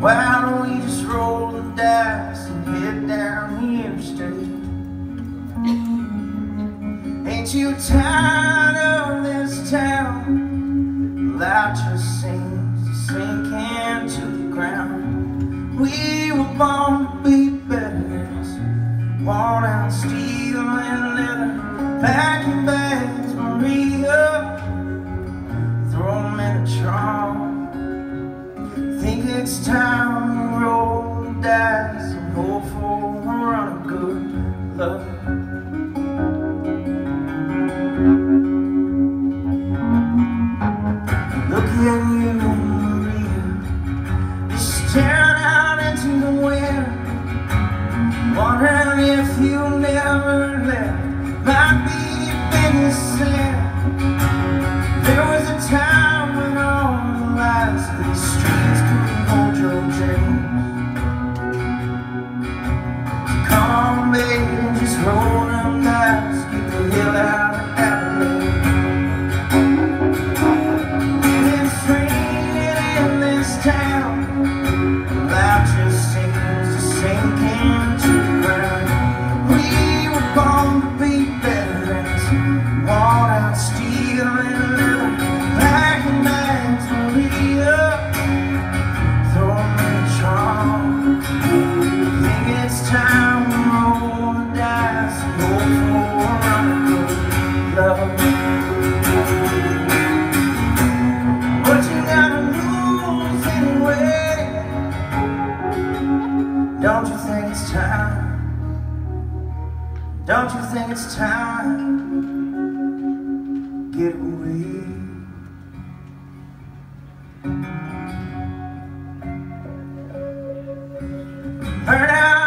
Why don't we just roll the dice and head down the interstate? Ain't you tired of this town? Life just seems to sink into the ground. We were born to be beggars, worn out steel and leather, Think it's time to roll the dice and hope for a run of good luck. Look at you, Maria, just staring out into the wind, wondering if you never left. Might be your biggest. There was a time when all the lights these streets love. What you gotta lose anyway? Don't you think it's time? Don't you think it's time? Get away. Burn out